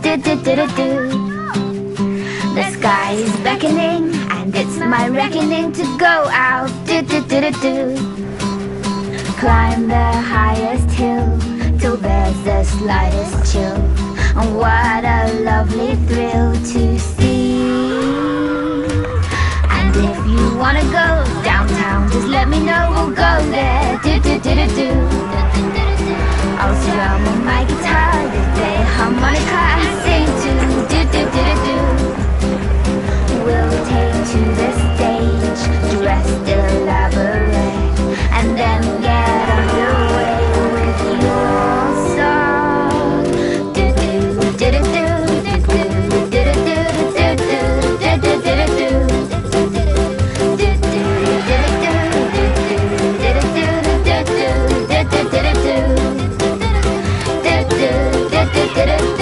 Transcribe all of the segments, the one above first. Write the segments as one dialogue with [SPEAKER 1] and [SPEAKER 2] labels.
[SPEAKER 1] Do do do do do. The sky is beckoning, and it's my reckoning to go out. Do do do do do. Climb the highest hill till there's the slightest chill. And what a lovely thrill to see. And if you wanna go downtown, just let me know, we'll go there. Do do do do do. I'll strum on my guitar, tererete, tererete.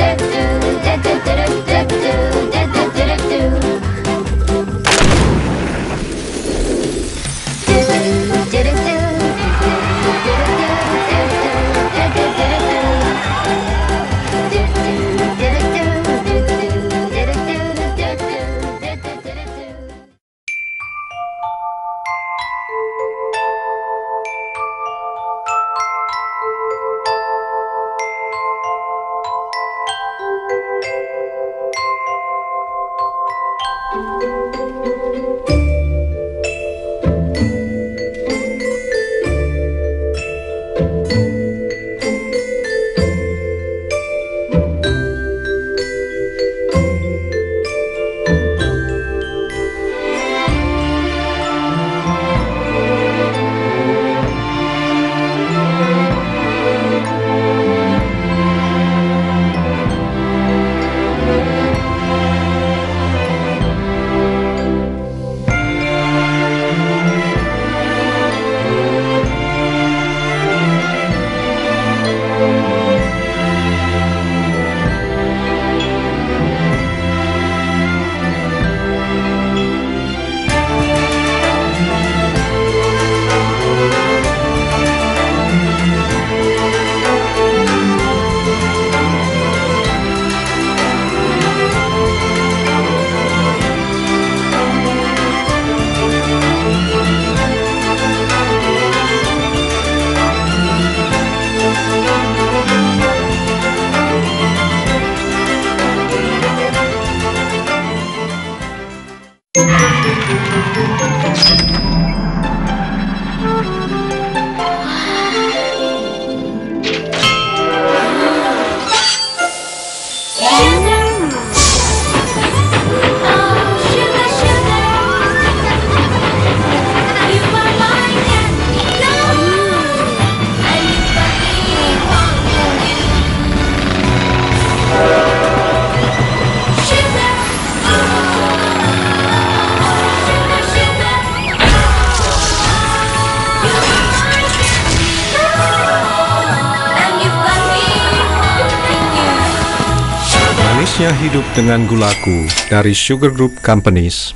[SPEAKER 2] Manisnya hidup dengan gulaku dari Sugar Group Companies.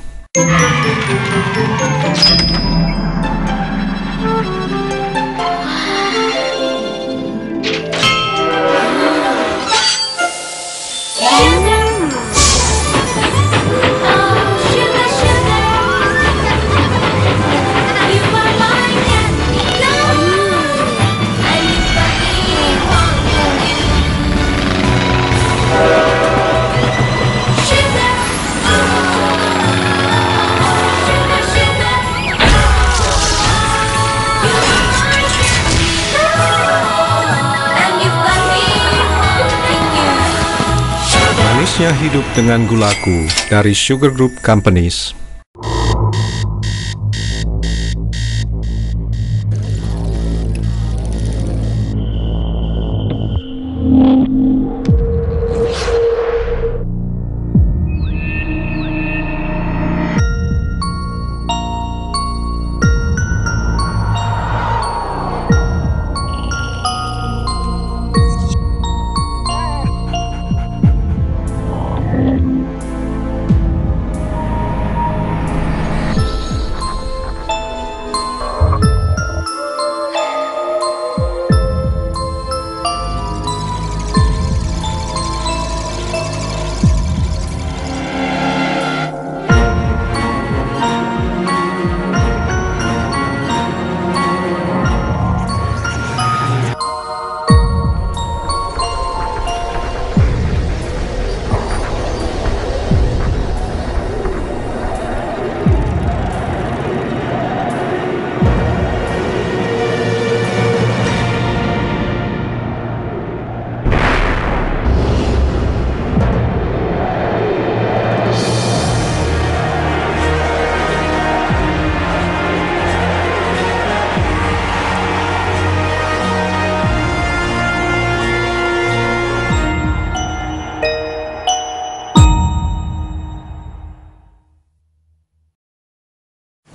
[SPEAKER 2] Manisnya hidup dengan gulaku dari Sugar Group Companies.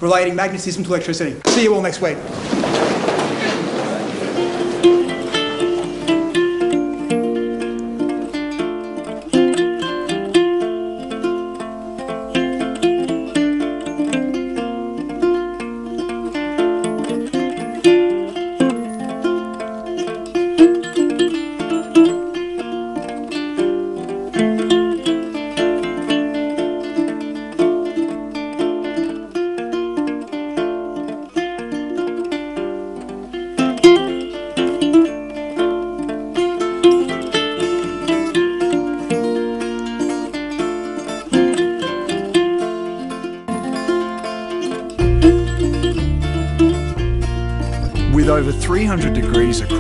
[SPEAKER 3] Relating magnetism to electricity. See you all next week.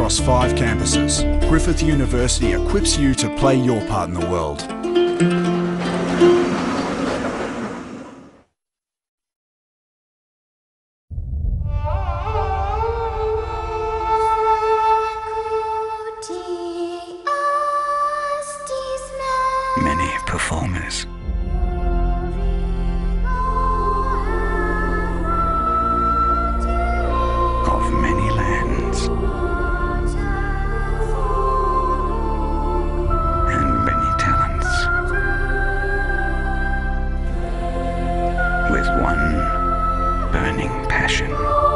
[SPEAKER 4] Across five campuses, Griffith University equips you to play your part in the world.
[SPEAKER 5] One burning passion.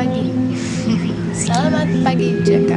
[SPEAKER 6] Pagi. Selamat pagi Jakarta.